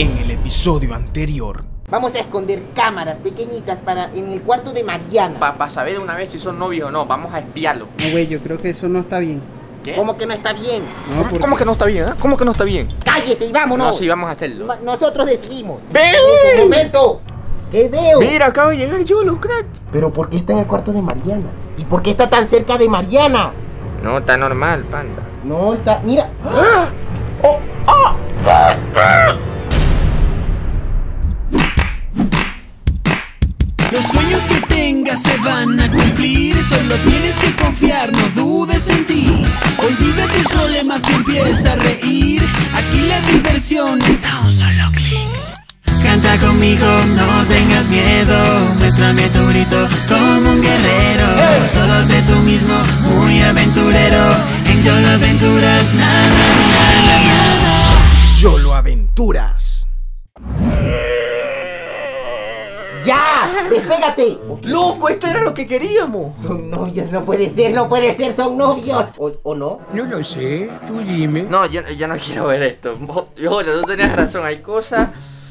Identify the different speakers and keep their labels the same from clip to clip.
Speaker 1: En el episodio anterior.
Speaker 2: Vamos a esconder cámaras pequeñitas para en el cuarto de Mariana.
Speaker 3: Para saber una vez si son novios o no, vamos a espiarlo.
Speaker 4: No, güey, yo creo que eso no está bien.
Speaker 3: ¿Qué?
Speaker 2: ¿Cómo que no está bien?
Speaker 4: No,
Speaker 3: ¿Cómo, que no está bien? eh? ¿Cómo que no está bien?
Speaker 2: Cállese y vámonos.
Speaker 3: No, sí, vamos a hacerlo.
Speaker 2: Ma- Nosotros decidimos.
Speaker 3: ¡Ven!
Speaker 2: Un momento. ¿Qué veo?
Speaker 3: Mira, acaba de llegar Yolo, crack.
Speaker 2: Pero ¿por qué está en el cuarto de Mariana? ¿Y por qué está tan cerca de Mariana?
Speaker 3: No, está normal, panda.
Speaker 2: No, está. Mira.
Speaker 5: Los sueños que tengas se van a cumplir, solo tienes que confiar, no dudes en ti. Olvida tus problemas y empieza a reír. Aquí la diversión está a un solo clic. Canta conmigo, no tengas miedo. Muéstrame tu grito como un guerrero. Solo sé tú mismo, muy aventurero. En Yolo Aventuras, nada, nada, nada.
Speaker 1: Aventuras.
Speaker 2: ¡Ya! ¡Despégate!
Speaker 3: Loco, esto era lo que queríamos.
Speaker 2: Son novios, no puede ser, no puede ser, son novios. ¿O, o no?
Speaker 6: No lo sé, tú dime.
Speaker 3: No, yo, yo no quiero ver esto. Yo, tú tenías razón, hay cosas.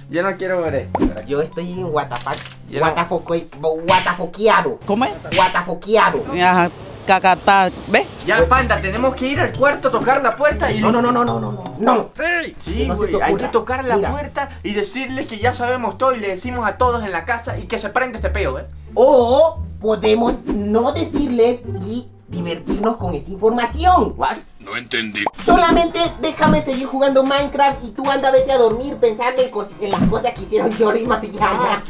Speaker 3: Yo no quiero ver esto.
Speaker 2: Yo estoy en Guatafoque- Guatafoqueado.
Speaker 4: ¿Cómo es?
Speaker 2: Guatafoqueado.
Speaker 4: Ajá, cacata, ¿ves?
Speaker 3: Ya, panda, tenemos que ir al cuarto, tocar la puerta y.
Speaker 2: No, no, no, no, no, no, no. No.
Speaker 3: Sí, sí,
Speaker 2: no
Speaker 3: güey. Hay que tocar la
Speaker 2: Mira.
Speaker 3: puerta y decirles que ya sabemos todo y le decimos a todos en la casa y que se prende este peo, ¿eh?
Speaker 2: O podemos no decirles y divertirnos con esa información.
Speaker 3: What?
Speaker 2: Solamente déjame seguir jugando Minecraft y tú anda vete a dormir pensando en, cos- en las cosas que hicieron yo y Mariana.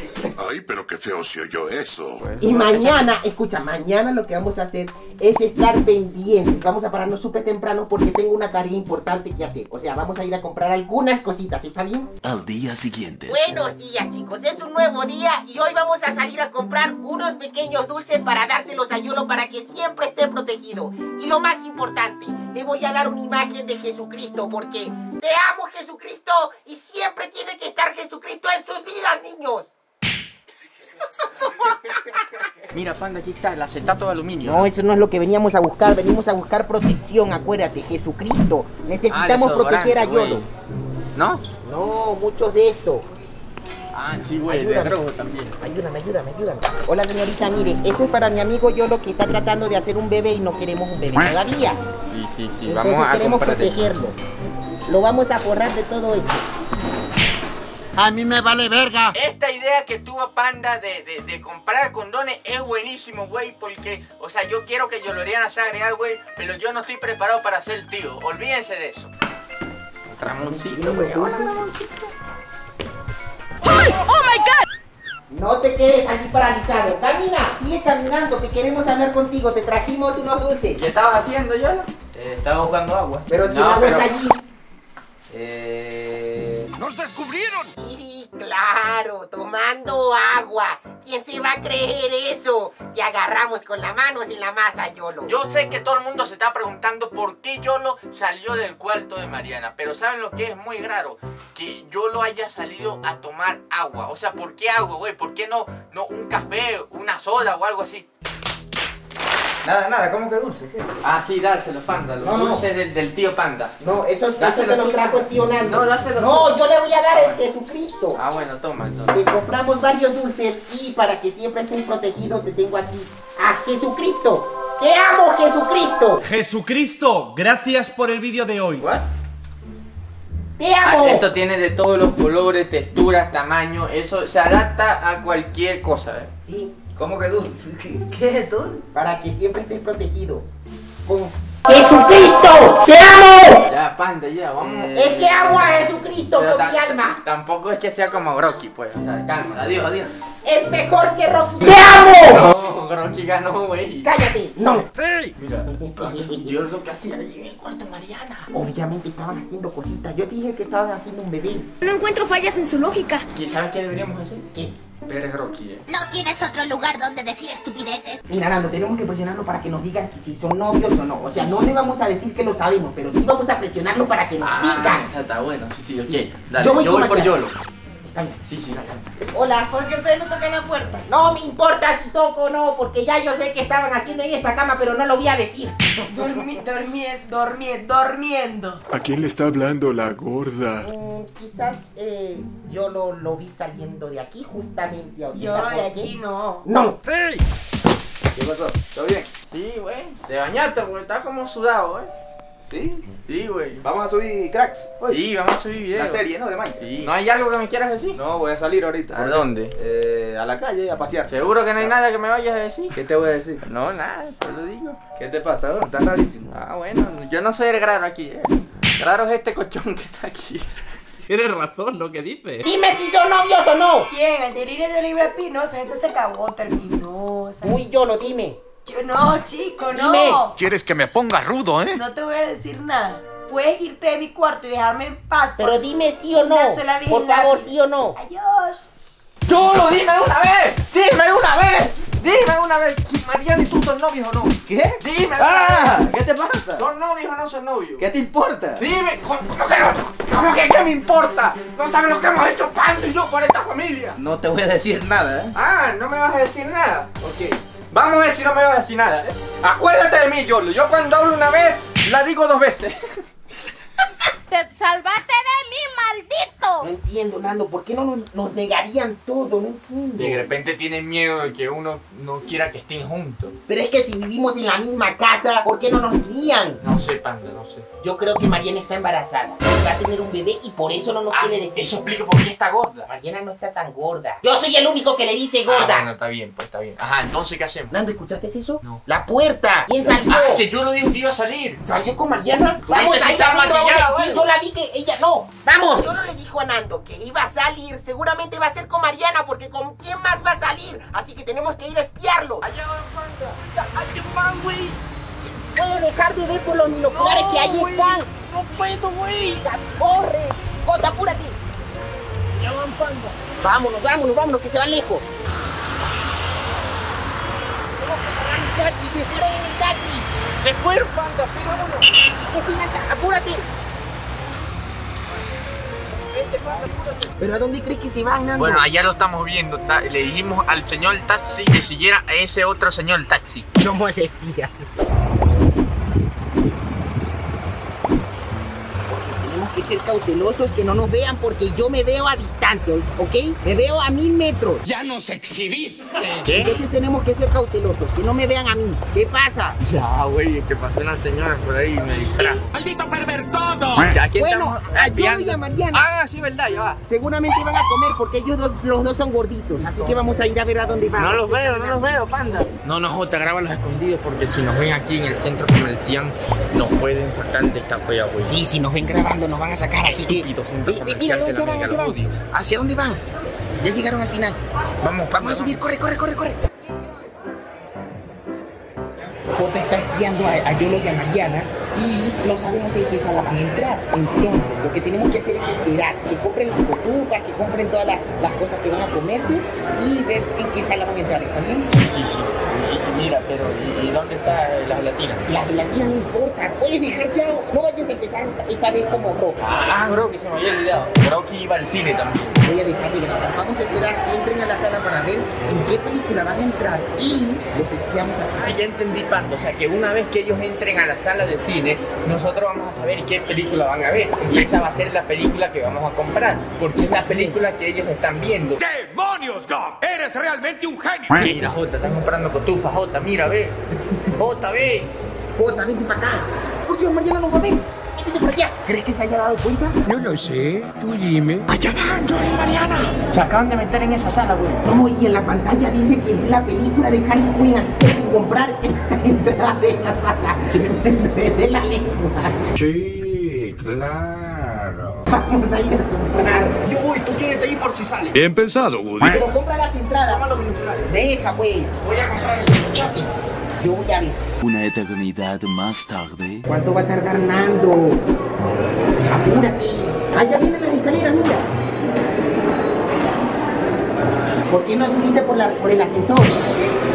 Speaker 7: Ay, pero qué feo se oyó eso.
Speaker 2: Y mañana, escucha, mañana lo que vamos a hacer es estar pendientes. Vamos a pararnos súper temprano porque tengo una tarea importante que hacer. O sea, vamos a ir a comprar algunas cositas, ¿está bien?
Speaker 7: Al día siguiente.
Speaker 2: Buenos días, chicos. Es un nuevo día y hoy vamos a salir a comprar unos pequeños dulces para dárselos a Yolo para que siempre esté protegido. Y lo más importante, le voy a dar una imagen de Jesucristo porque te amo, Jesucristo, y siempre tiene que estar Jesucristo en sus vidas, niños.
Speaker 3: Mira, panda, aquí está el acetato de aluminio.
Speaker 2: No, eso no es lo que veníamos a buscar. Venimos a buscar protección, acuérdate, Jesucristo. Necesitamos
Speaker 3: Ah,
Speaker 2: proteger a Yolo.
Speaker 3: güey. ¿No?
Speaker 2: No, muchos de esto.
Speaker 3: Ah, sí, güey, de drogo también.
Speaker 2: Ayúdame, ayúdame, ayúdame. Hola señorita, mire, esto es para mi amigo Yolo que está tratando de hacer un bebé y no queremos un bebé todavía.
Speaker 3: Sí, sí, sí,
Speaker 2: Entonces
Speaker 3: vamos a
Speaker 2: queremos protegerlo. Lo vamos a forrar de todo esto.
Speaker 7: A mí me vale verga.
Speaker 3: Esta idea que tuvo Panda de, de, de comprar condones es buenísimo, güey, porque, o sea, yo quiero que Yoloriana sea real, güey, pero yo no estoy preparado para ser tío. Olvídense de eso. Ramoncito, güey. ahora Ramoncito.
Speaker 2: No te quedes allí paralizado. Camina, sigue caminando, que queremos hablar contigo. Te trajimos unos dulces.
Speaker 3: ¿Qué estabas haciendo, Yolo?
Speaker 8: Eh, estaba buscando agua.
Speaker 2: Pero si
Speaker 3: No,
Speaker 2: no,
Speaker 3: pero-
Speaker 2: está allí.
Speaker 8: Eh,
Speaker 2: Sí, claro, tomando agua. ¿Quién se va a creer eso? Te agarramos con la mano sin la masa, Yolo.
Speaker 3: Yo sé que todo el mundo se está preguntando por qué Yolo salió del cuarto de Mariana, pero ¿saben lo que es muy raro? Que Yolo haya salido a tomar agua. O sea, ¿por qué agua, güey? ¿Por qué no, no un café, una soda o algo así?
Speaker 8: Nada, nada, ¿cómo que dulce? ¿Qué?
Speaker 3: Ah, sí, dáselo, Panda. Los
Speaker 2: No, no.
Speaker 3: dulces del, del tío Panda.
Speaker 2: No, eso, eso
Speaker 3: Dáselo
Speaker 2: te lo trajo el tío Nando.
Speaker 3: No, dáselo
Speaker 2: No, yo le voy a dar el Jesucristo.
Speaker 3: Ah, bueno, toma entonces.
Speaker 2: Te compramos varios dulces y para que siempre estén protegidos te tengo aquí a Jesucristo. ¡Te amo, Jesucristo!
Speaker 9: Jesucristo, gracias por el vídeo de hoy.
Speaker 8: ¿What?
Speaker 2: ¡Te
Speaker 3: Ah,
Speaker 2: amo!
Speaker 3: esto tiene de todos los colores, texturas, tamaños. Eso se adapta a cualquier cosa, ¿eh?
Speaker 2: Sí,
Speaker 8: ¿Cómo que dulce? ¿Qué, es esto?
Speaker 2: para que siempre estés protegido. Con ¡Jesucristo! ¡Te amo!
Speaker 3: Ya, Panda, ya, vamos.
Speaker 8: Eh,
Speaker 2: Es que amo a Jesucristo
Speaker 3: Pero
Speaker 2: con mi alma.
Speaker 3: Tampoco es que sea como Grocky, pues. O sea, calma.
Speaker 8: Adiós, adiós.
Speaker 2: Es mejor que Rocky. ¡Te amo!
Speaker 3: No, Grocky ganó, güey.
Speaker 2: ¡Cállate! ¡No!
Speaker 3: Mira, yo lo que hacía ahí en el cuarto de Mariana.
Speaker 2: Obviamente estaban haciendo cositas. Yo dije que estaban haciendo un bebé.
Speaker 10: No encuentro fallas en su lógica.
Speaker 3: ¿Y sabes qué deberíamos hacer?
Speaker 2: ¿Qué?
Speaker 3: Grocky, eh.
Speaker 10: No tienes otro lugar donde decir estupideces.
Speaker 2: Mira, Nando, tenemos que presionarlo para que nos digan si son novios o no. O sea, no le vamos a decir que lo sabemos, pero sí vamos a presionarlo para que nos
Speaker 3: Ah,
Speaker 2: digan.
Speaker 3: esa está bueno, sí, sí, ok.
Speaker 2: Sí.
Speaker 3: Dale,
Speaker 2: Yo
Speaker 3: yo
Speaker 2: voy
Speaker 3: por. Yolo. Sí, sí, dale.
Speaker 2: Hola.
Speaker 11: ¿Por qué ustedes no tocan la puerta?
Speaker 2: No me importa si toco o no, porque ya yo sé que estaban haciendo en esta cama, pero no lo voy a decir.
Speaker 11: Dormi, dormi, dormi, durmiendo.
Speaker 12: ¿A quién le está hablando la gorda?
Speaker 2: Mm, quizás eh, yo lo, lo vi saliendo de aquí justamente ahorita.
Speaker 11: Yo lo de aquí no.
Speaker 2: No.
Speaker 8: ¡Sí! ¿Qué pasó? ¿Todo bien?
Speaker 3: Sí, güey. Te bañaste porque estás como sudado, ¿eh?
Speaker 8: ¿Sí?
Speaker 3: Sí, güey.
Speaker 8: Vamos a subir cracks. hoy.
Speaker 3: Sí, vamos a subir video.
Speaker 8: La serie, ¿no? De Mike.
Speaker 3: Sí. ¿No hay algo que me quieras decir?
Speaker 8: No, voy a salir ahorita.
Speaker 3: ¿A dónde?
Speaker 8: Eh, a la calle, a pasear.
Speaker 3: ¿Seguro que no hay nada que me vayas a decir?
Speaker 8: ¿Qué te voy a decir?
Speaker 3: No, nada, te lo digo.
Speaker 8: ¿Qué te pasa? Estás rarísimo.
Speaker 3: Ah, bueno, yo no soy el graro aquí, ¿eh? Graro es este cochón que está aquí.
Speaker 9: Tienes razón lo que dices.
Speaker 2: Dime si son novios o no.
Speaker 11: ¿Quién? ¿El de Irene de Libre Pinoza? Este se acabó, terminó.
Speaker 2: Uy, yo lo dime.
Speaker 11: Yo- no, chico, no.
Speaker 2: Dime.
Speaker 7: ¿Quieres que me ponga rudo, eh?
Speaker 11: No te voy a decir nada. Puedes irte de mi cuarto y dejarme en paz.
Speaker 2: Pero dime sí o no.
Speaker 11: una sola vez
Speaker 2: Por favor, sí o no.
Speaker 11: Adiós.
Speaker 3: ¡Cholo, dime una vez! ¡Dime una vez! ¡Dime una vez! ¿que ¿Mariana y tú son novios o no?
Speaker 8: ¿Qué?
Speaker 3: ¡Dime!
Speaker 8: ¡Ah! ¿Qué te pasa?
Speaker 3: ¿Son novios o no son novios?
Speaker 8: ¿Qué te importa?
Speaker 3: Dime, ¿cómo, cómo que no? ¿Cómo que qué me importa? No sabes lo que hemos hecho Pando y yo por esta familia.
Speaker 8: No te voy a decir nada, ¿eh?
Speaker 3: Ah, ¿no me vas a decir nada? Ok. Vamos a ver si no me vas a decir nada, ¿eh? Acuérdate de mí, Yolo. Yo cuando hablo una vez, la digo dos veces.
Speaker 10: ¡Te salvaste de
Speaker 2: entiendo, Nando. ¿Por qué no nos, nos negarían todo? No entiendo.
Speaker 3: De repente tienen miedo de que uno no quiera que estén juntos.
Speaker 2: Pero es que si vivimos en la misma casa, ¿por qué no nos dirían?
Speaker 3: No sé, Panda, no sé.
Speaker 2: Yo creo que Mariana está embarazada. Va a tener un bebé y por eso no nos
Speaker 3: Ah,
Speaker 2: quiere decir.
Speaker 3: eso explica por qué está gorda.
Speaker 2: Mariana no está tan gorda. Yo soy el único que le dice
Speaker 3: Ah,
Speaker 2: gorda.
Speaker 3: bueno, está bien, pues está bien. Ajá, entonces, ¿qué hacemos?
Speaker 2: Nando, ¿escuchaste eso?
Speaker 3: No.
Speaker 2: La puerta. ¿Quién salió?
Speaker 3: Ah, que yo lo dije que iba a salir.
Speaker 2: ¿Salió con Mariana?
Speaker 3: Tú dices que
Speaker 2: a ir
Speaker 3: está maquillada.
Speaker 2: Sí, yo la vi que ella no. Vamos. Solo le dijo a Nando que iba a salir. Seguramente va a ser con Mariana porque ¿con quién más va a salir? Así que tenemos que ir a espiarlo. Puede dejar de ver por los binoculares que ahí están. No puedo, güey. Corre. Jota, apúrate. Ya van panda. Vámonos, vámonos, vámonos, que se van lejos. Tenemos que un taxi, se fueron en el taxi. Se panda, vámonos. Apúrate. ¿Pero a dónde crees que se van?
Speaker 3: Bueno, allá lo estamos viendo. Le dijimos al señor taxi que siguiera a ese otro señor taxi.
Speaker 2: Somos espías. Tenemos que ser cautelosos, que no nos vean, porque yo me veo a distancia, ¿ok? Me veo a mil metros.
Speaker 7: ¡Ya nos exhibiste!
Speaker 2: Entonces tenemos que ser cautelosos, que no me vean a mí. ¿Qué pasa?
Speaker 3: Ya, güey, que pasó una señora por ahí y me distrajo.
Speaker 7: ¡Maldito pervertodo!
Speaker 3: Aquí
Speaker 2: Bueno, a y Mariana.
Speaker 3: Ah, sí, verdad, ya va.
Speaker 2: Seguramente van a comer porque ellos dos, los dos son gorditos. Así que vamos a ir a ver a dónde van.
Speaker 3: No los veo, no los veo, panda. No, no, Jota, grábalos escondidos porque si nos ven aquí en el centro comercial, nos pueden sacar de esta fea, güey.
Speaker 2: Sí, si nos ven grabando nos van a sacar, así que...
Speaker 3: Estúpido centro
Speaker 2: Eh, eh,
Speaker 3: comercial
Speaker 2: mira,
Speaker 3: de la mega.
Speaker 2: ¿Hacia dónde van? Ya llegaron al final.
Speaker 3: Vamos,
Speaker 2: Vamos a subir, corre, corre, corre, corre. Jota está espiando a, a Yolo y a Mariana y no sabemos si la van a entrar. Entonces, lo que tenemos que hacer es esperar que compren las cotufas, que compren todas las, las cosas que van a comerse y ver en qué sala van a entrar. ¿Está bien?
Speaker 3: Sí, sí, sí. Y, mira, pero ¿y, y dónde está la gelatina?
Speaker 2: La gelatina no importa, puedes dejar ya. No vayas a empezar esta, esta vez como roja.
Speaker 3: Ah, creo que se me había olvidado. Creo que iba al cine también.
Speaker 2: Voy a dejar de grabar. Vamos a esperar que entren a la sala para ver en qué película van a entrar y los espiamos
Speaker 3: Ah,
Speaker 2: así.
Speaker 3: ya entendí, Pando. O sea, que una vez que ellos entren a la sala de cine, nosotros vamos a saber qué película van a ver. Y esa va a ser la película que vamos a comprar. Porque es la película que ellos están viendo.
Speaker 7: ¡Demonios! ¡Eres realmente un genio!
Speaker 3: Mira, Jota, están comprando cotufas. Jota, mira, ve. Jota, ve.
Speaker 2: Jota, vente para acá. Por Dios, Mariana nos va a ver. Métete por allá. ¿Crees que se haya dado cuenta?
Speaker 6: No lo sé, tú dime.
Speaker 2: Allá van, yo y Mariana.
Speaker 3: Se acaban de meter en esa sala, güey.
Speaker 2: No, y en la pantalla dice que es la película de Harley Quinn, así que hay que comprar entradas de la sala. De la lengua.
Speaker 6: Sí, claro.
Speaker 2: Vamos a ir a comprar.
Speaker 3: Yo voy, tú quédate ahí por si sale.
Speaker 12: Bien pensado, Woody.
Speaker 2: Pero compra las entradas. Deja, pues.
Speaker 3: Voy a comprar el muchacho.
Speaker 2: Yo voy a ver.
Speaker 13: Una eternidad más tarde.
Speaker 2: ¿Cuánto va a tardar Nando? Apúrate. Allá vienen las escaleras, mira. ¿Por qué no subiste por, la, por el ascensor?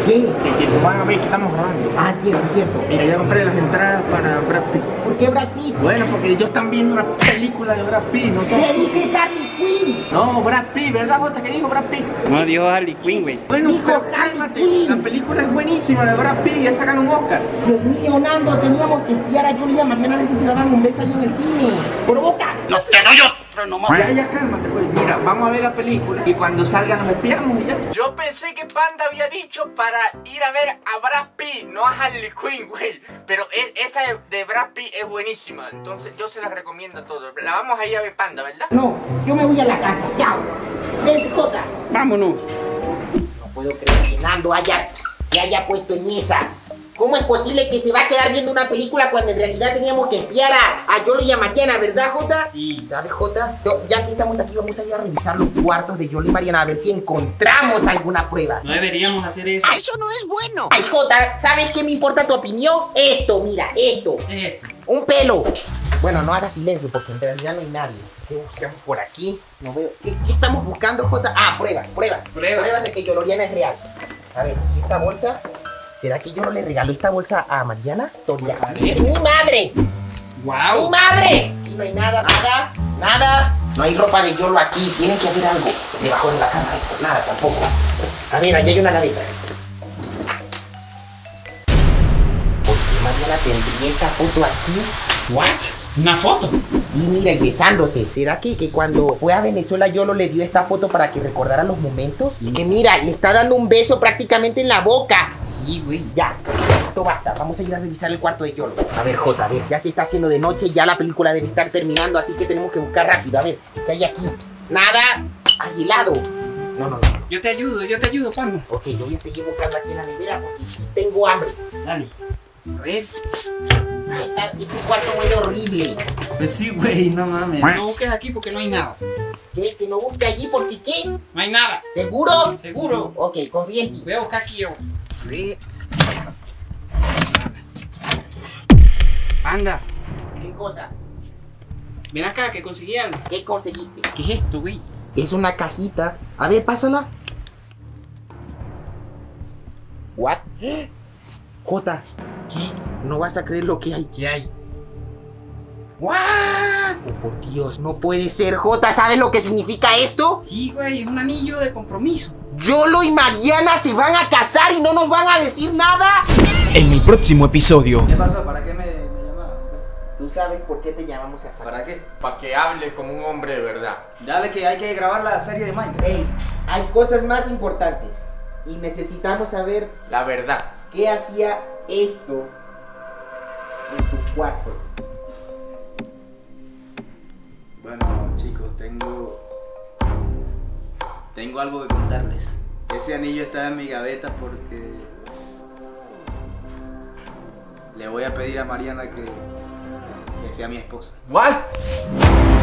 Speaker 2: ¿Qué?
Speaker 3: Que, que no van a ver que estamos grabando.
Speaker 2: Ah, cierto, cierto.
Speaker 3: Mira, ya compré las entradas para Brad Pitt.
Speaker 2: ¿Por qué Brad Pitt?
Speaker 3: Bueno, porque ellos están viendo una película de Brad Pitt, ¿no?
Speaker 2: ¿Qué dice Harley Quinn?
Speaker 3: No, Brad Pitt, ¿verdad, Jota? ¿Qué dijo Brad Pitt?
Speaker 4: No dio Harley Quinn, güey.
Speaker 3: Bueno,
Speaker 2: Dijo
Speaker 3: pero cálmate. La película es buenísima, la de Brad Pitt, ya sacan un Oscar.
Speaker 2: Dios mío, Nando, teníamos que espiar a Julia y a Mariana a ver si se daban un beso ahí en el cine. ¡Provoca!
Speaker 3: Ya, ya, cálmate, pues. Mira, vamos a ver la película y cuando salga nos espiamos y ya. Yo pensé que Panda había dicho para ir a ver a Brad Pitt, no a Harley Quinn, güey. Pero e- esa de, de Brad Pitt es buenísima, entonces yo se la recomiendo a todos. La vamos a ir a ver Panda, ¿verdad?
Speaker 2: No, yo me voy a la casa. Chao. Ven, Jota.
Speaker 4: Vámonos.
Speaker 2: No puedo creer que Nando haya, se haya puesto en esa. ¿Cómo es posible que se va a quedar viendo una película cuando en realidad teníamos que espiar a, a Yolo y a Mariana, verdad, Jota?
Speaker 4: Sí.
Speaker 2: ¿Sabes, Jota? Yo- ya que estamos aquí, vamos a ir a revisar los cuartos de Yolo y Mariana a ver si encontramos alguna prueba.
Speaker 4: No deberíamos hacer eso.
Speaker 2: eso no es bueno! Ay, Jota, ¿sabes qué me importa tu opinión? Esto, mira, esto.
Speaker 4: Eh,
Speaker 2: Un pelo. Bueno, no hagas silencio porque en realidad no hay nadie. ¿Qué buscamos por aquí? No veo. ¿Qué, qué estamos buscando, Jota? Ah, pruebas, pruebas.
Speaker 4: Pruebas.
Speaker 2: Pruebas de que Yoloriana es real. A ver, ¿y esta bolsa? ¿Será que yo le regaló esta bolsa a Mariana? Sí. ¡Es mi madre! ¡Mi
Speaker 4: wow.
Speaker 2: madre! Aquí no hay nada, nada, nada. No hay ropa de Yolo aquí. Tiene que haber algo debajo de la cama. Nada, tampoco. A ver, allá hay una gaveta. Tendría esta foto aquí?
Speaker 4: What? Una foto.
Speaker 2: Sí, mira, y besándose. ¿Será que, que cuando fue a Venezuela Yolo le dio esta foto para que recordara los momentos? Y que mira, le está dando un beso prácticamente en la boca.
Speaker 4: Sí, güey.
Speaker 2: Ya, esto basta. Vamos a ir a revisar el cuarto de Yolo. A ver, Jota, a ver, ya se está haciendo de noche, ya la película debe estar terminando, así que tenemos que buscar rápido. A ver, ¿qué hay aquí? Nada. Hay helado. No, no, no.
Speaker 4: Yo te ayudo, yo te ayudo, panda.
Speaker 2: Ok, yo voy a seguir buscando aquí en la nevera porque sí tengo hambre.
Speaker 4: Dale. A ver.
Speaker 2: Esta- Este cuarto huele horrible.
Speaker 8: Pues sí, güey, no mames.
Speaker 4: No busques aquí porque no hay nada.
Speaker 2: ¿Qué? Que no busque allí porque ¿qué?
Speaker 4: No hay nada.
Speaker 2: ¿Seguro?
Speaker 4: Seguro.
Speaker 2: Ok, confía en ti.
Speaker 4: Voy a buscar aquí yo. A ver. Panda,
Speaker 2: ¿Qué cosa?
Speaker 4: ven acá que conseguí algo.
Speaker 2: ¿Qué conseguiste?
Speaker 4: ¿Qué es esto, güey?
Speaker 2: Es una cajita. A ver, pásala. What? Jota,
Speaker 4: ¿Qué?
Speaker 2: no vas a creer lo que hay.
Speaker 4: ¿Qué hay?
Speaker 2: What? Oh, por Dios, no puede ser, Jota. ¿Sabes lo que significa esto?
Speaker 4: Sí, güey, es un anillo de compromiso.
Speaker 2: Yolo y Mariana se van a casar y no nos van a decir nada.
Speaker 1: En el próximo episodio.
Speaker 8: ¿Qué pasó? ¿Para qué me, me llamaron?
Speaker 2: Tú sabes por qué te llamamos hasta
Speaker 8: ¿Para qué?
Speaker 3: Para que hables como un hombre de verdad.
Speaker 8: Dale que hay que grabar la serie de Minecraft.
Speaker 2: Ey, hay cosas más importantes. Y necesitamos saber
Speaker 3: La verdad.
Speaker 2: Qué hacía esto en tu cuarto.
Speaker 8: Bueno, chicos, tengo. Tengo algo que contarles. Ese anillo está en mi gaveta porque. Le voy a pedir a Mariana que. que sea mi esposa.
Speaker 3: ¿What?